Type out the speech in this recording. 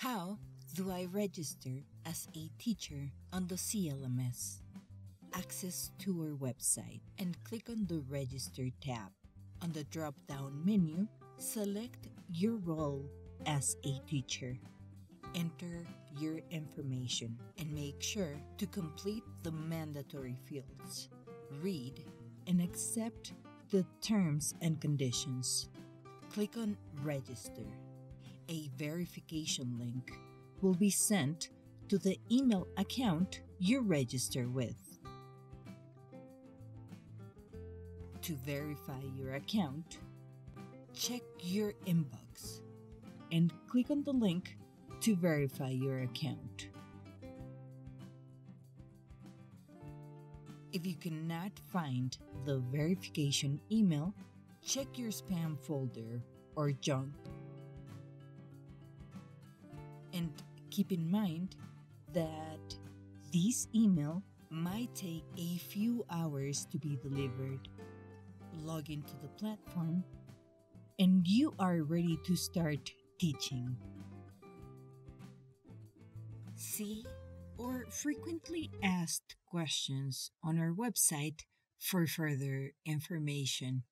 How do I register as a teacher on the CLMS? Access to our website and click on the Register tab. On the drop down menu, select your role as a teacher. Enter your information and make sure to complete the mandatory fields. Read and accept the terms and conditions. Click on Register. A verification link will be sent to the email account you register with. To verify your account, check your inbox and click on the link to verify your account. If you cannot find the verification email, check your spam folder or junk. And keep in mind that this email might take a few hours to be delivered. Log into the platform and you are ready to start teaching. See or frequently asked questions on our website for further information.